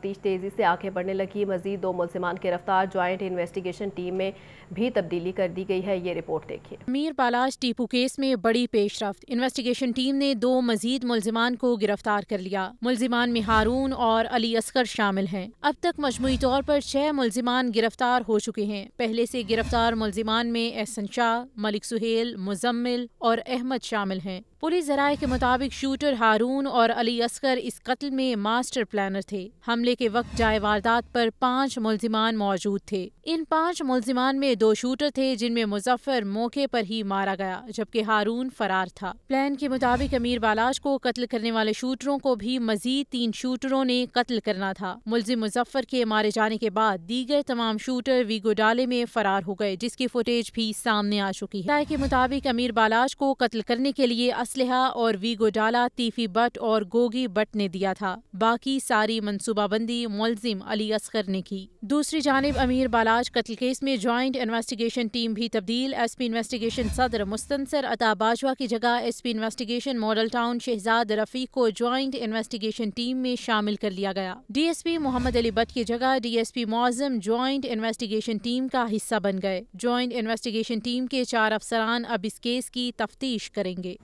तेज़ी से आगे बढ़ने लगी। मजीद दो मुलजमान गिरफ़्तार। ज्वाइंट इन्वेस्टिगेशन टीम में भी तब्दीली कर दी गई है। ये रिपोर्ट देखिए। मीर पालाश टीपू केस में बड़ी पेशरफ इन्वेस्टिगेशन टीम ने दो मजीद मुलजमान को गिरफ़्तार कर लिया। मुलजिमान में हारून और अली असकर शामिल हैं। अब तक मजमू तौर पर छह मुलजिमान गिरफ़्तार हो चुके हैं। पहले से गिरफ़्तार मुलजिमान में एहसन शाह, मलिक सुहेल, मुजम्मिल और अहमद शामिल हैं। पुलिस जराये के मुताबिक शूटर हारून और अली असकर इस कत्ल में मास्टर प्लानर थे। हमले के वक्त जाए वारदात पर पाँच मुलजिमान मौजूद थे। इन पाँच मुलजिमान में दो शूटर थे, जिनमें मुजफ्फर मौके पर ही मारा गया, जबकि हारून फरार था। प्लान के मुताबिक अमीर बालाज को कत्ल करने वाले शूटरों को भी मजीद तीन शूटरों ने कत्ल करना था। मुलजिम मुजफ्फर के मारे जाने के बाद दीगर तमाम शूटर वीगोडाले में फरार हो गए, जिसकी फुटेज भी सामने आ चुकी है। के मुताबिक अमीर बालाज को कत्ल करने के लिए असलहा और वीगो डाला, तीफी बट और गोगी बट ने दिया था। बाकी सारी मनसूबाबंदी मुलजिम अली असगर ने की। दूसरी जानब अमीर बालाज कत्ल केस में ज्वाइंट इन्वेस्टिगेशन टीम भी तब्दील। एस पी इन्वेस्टिगेशन सदर मुस्तनसर अता बाजवा की जगह S P investigation Model Town Shahzad Rafiq को ज्वाइंट इन्वेस्टिगेशन टीम में शामिल कर लिया गया। D S P Mohammad Ali Butt की जगह D S P Moazzam joint investigation team का हिस्सा बन गए। ज्वाइंट इन्वेस्टिगेशन टीम के चार अफसरान अब इस केस की तफ्तीश करेंगे।